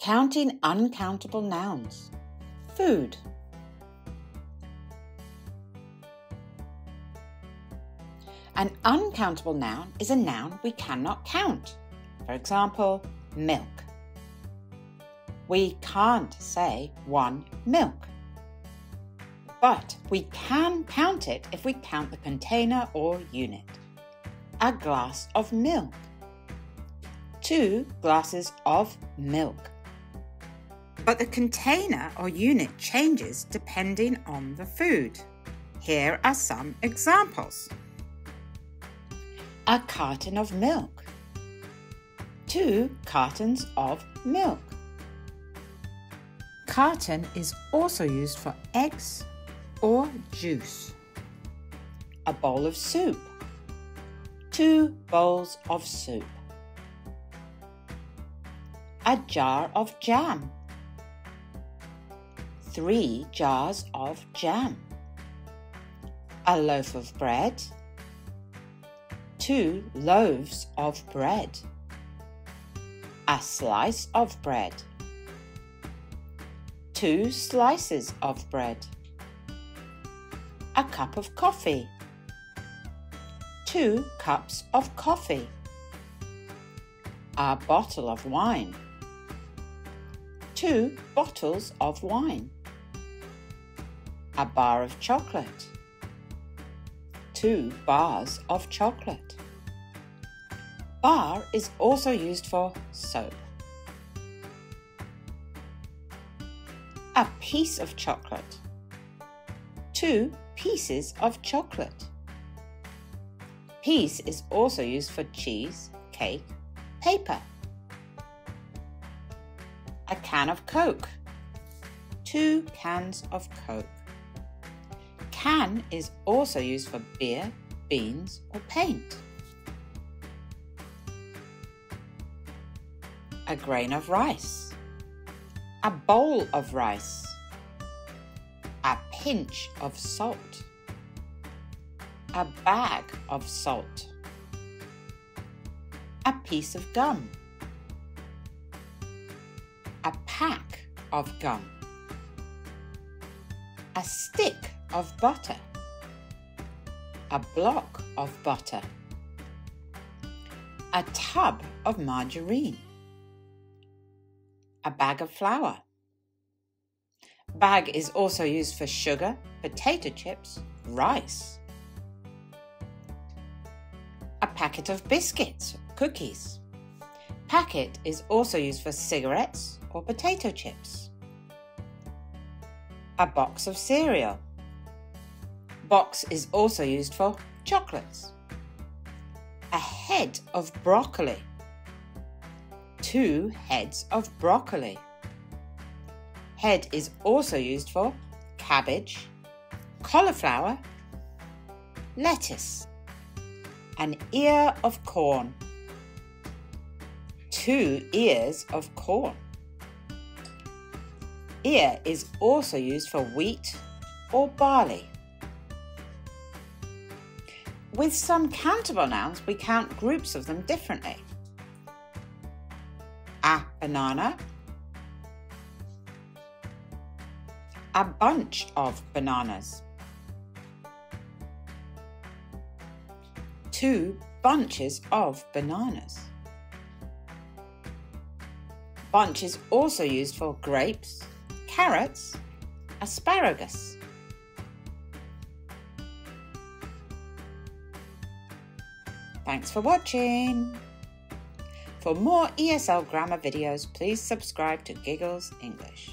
Counting uncountable nouns. Food. An uncountable noun is a noun we cannot count. For example, milk. We can't say one milk. But we can count it if we count the container or unit. A glass of milk. Two glasses of milk. But the container or unit changes depending on the food. Here are some examples. A carton of milk. Two cartons of milk. Carton is also used for eggs or juice. A bowl of soup. Two bowls of soup. A jar of jam. Three jars of jam. A loaf of bread. Two loaves of bread. A slice of bread. Two slices of bread. A cup of coffee. Two cups of coffee. A bottle of wine. Two bottles of wine a bar of chocolate, two bars of chocolate. Bar is also used for soap. A piece of chocolate, two pieces of chocolate. Piece is also used for cheese, cake, paper. A can of Coke, two cans of Coke. Can is also used for beer, beans, or paint. A grain of rice. A bowl of rice. A pinch of salt. A bag of salt. A piece of gum. A pack of gum. A stick of butter, a block of butter, a tub of margarine, a bag of flour. Bag is also used for sugar, potato chips, rice. A packet of biscuits, cookies. Packet is also used for cigarettes or potato chips. A box of cereal. Box is also used for chocolates. A head of broccoli. Two heads of broccoli. Head is also used for cabbage, cauliflower, lettuce. An ear of corn. Two ears of corn. Ear is also used for wheat or barley. With some countable nouns, we count groups of them differently. A banana, a bunch of bananas, two bunches of bananas. Bunch is also used for grapes, carrots, asparagus. Thanks for watching! For more ESL grammar videos, please subscribe to Giggles English.